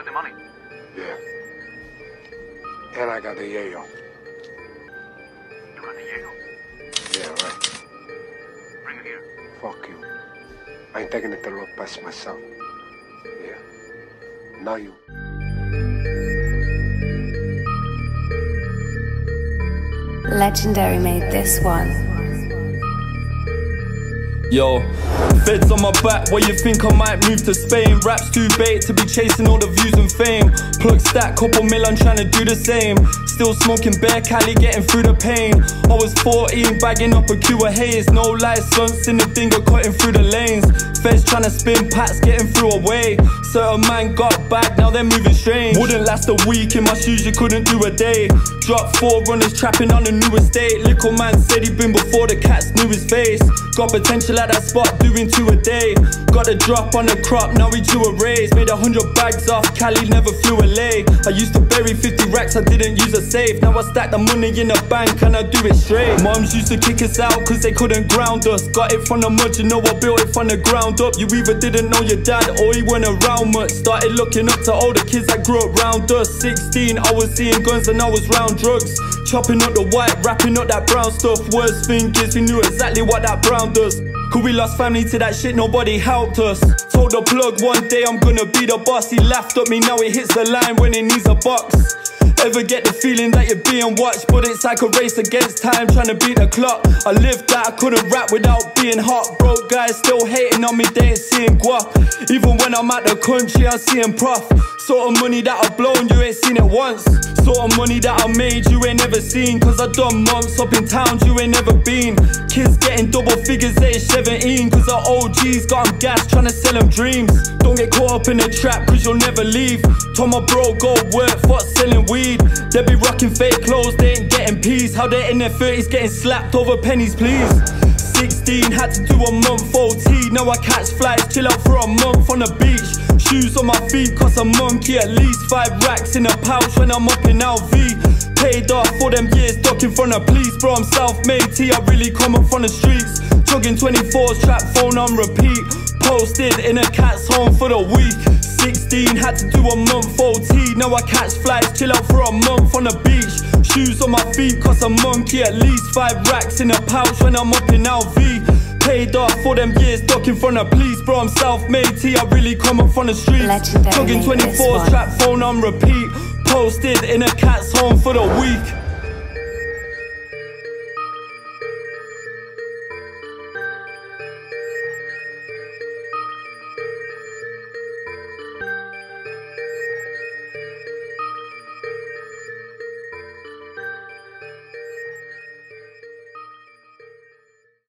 got the money? Yeah. And I got the yayo. You got the Jaeger? Yeah, right. Bring it here. Fuck you. I ain't taking it to look past myself. Yeah. Now you. Legendary made this one. Yo, feds on my back, where you think I might move to Spain? Raps too bait to be chasing all the views and fame. Plug stack, couple mil, I'm trying to do the same. Still smoking bare Cali, getting through the pain. I was 14, bagging up a queue of haze. No license in the dinger, cutting through the lanes. Feds trying to spin packs, getting through away. Certain man got back, now they're moving strange. Wouldn't last a week in my shoes, you couldn't do a day. Drop four runners, trapping on the new estate. Little man said he'd been before the cats knew his face. Got potential at that spot, doing two a day. Got a drop on the crop, now we drew a raise. Made a hundred bags off, Cali never flew a lay. I used to bury 50 racks, I didn't use a safe. Now I stack the money in the bank and I do it straight. Moms used to kick us out cause they couldn't ground us. Got it from the mud, you know I built it from the ground up. You either didn't know your dad or he went around Started looking up to all the kids that grew up round us. 16, I was seeing guns and I was round drugs. Chopping up the white, wrapping up that brown stuff. Worst thing is, we knew exactly what that brown does. Cause we lost family to that shit, nobody helped us. Told the plug one day I'm gonna be the boss. He laughed at me, now he hits the line when he needs a box. Ever get the feeling that you're being watched, but it's like a race against time, trying to beat the clock. I lived that, I couldn't rap without being hot. Broke guys still hating on me, they ain't seeing guap. Even when I'm at the country, I'm seeing prof. Sort of money that I've blown, you ain't seen it once. Sort of money that I made, you ain't never seen. Cause I done months up in towns you ain't never been. Kids getting double figures, they 17. Cause our OGs got them gas, trying to sell them dreams. Don't get caught up in the trap, cause you'll never leave. Told my bro, go work, fuck selling weed. They be rocking fake clothes, they ain't getting peace. How they in their 30s getting slapped over pennies, please. 16, had to do a month OT. Now I catch flights, chill out for a month on the beach. Shoes on my feet, cost a monkey at least. Five racks in a pouch when I'm up in LV. Paid off for them years, ducking from the police. Bro, I'm self made T, I really come up from the streets. Chugging 24s, trap phone on repeat. Posted in a cat's home for the week. 16, had to do a month OT. Now I catch flights, chill out for a month on the beach. Shoes on my feet, cost a monkey at least. Five racks in a pouch when I'm up in LV. Paid off for them years, ducking from the police. Bro, I'm self made T, I really come up from the streets. Chugging 24s, trap phone on repeat. Posted in a cat's home for the week.